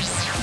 you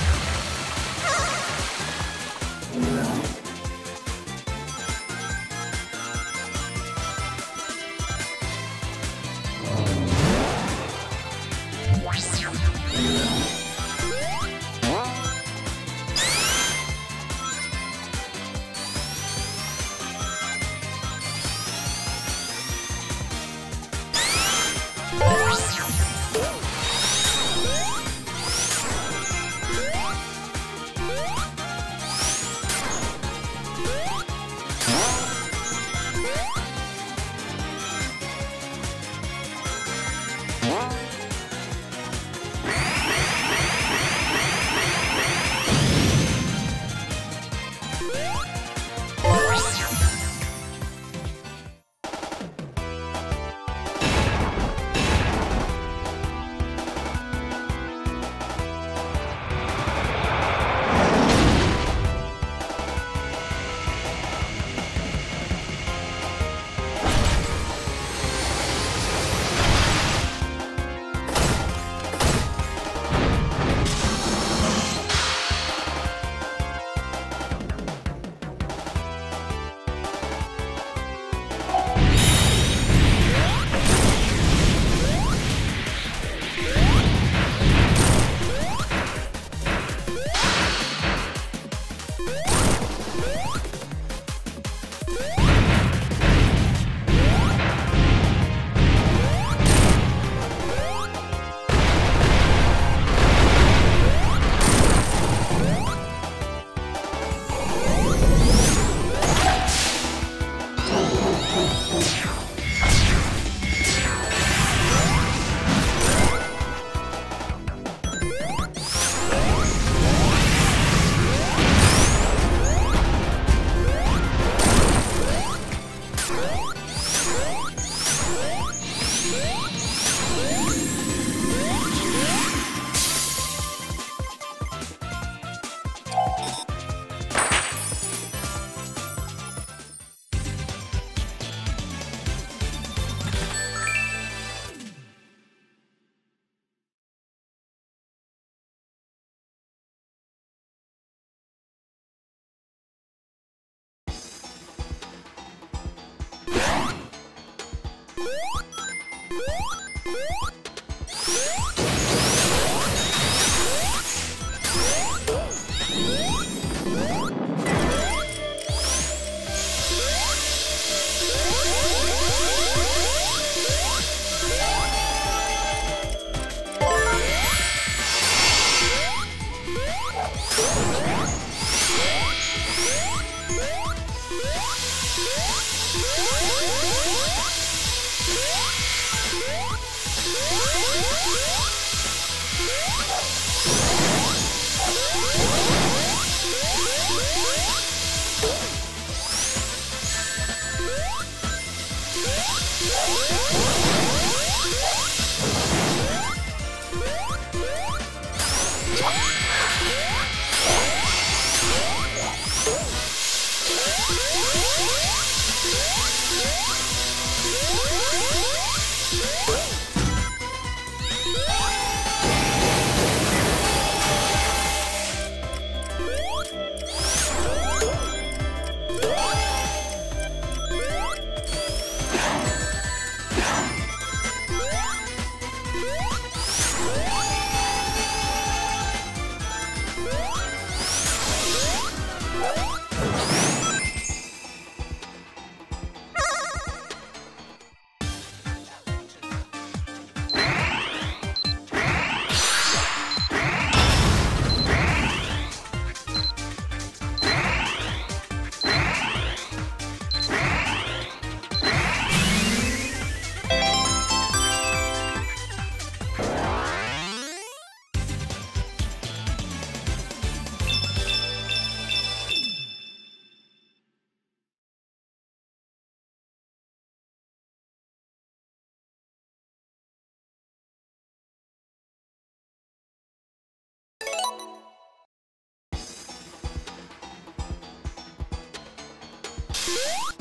Yeah.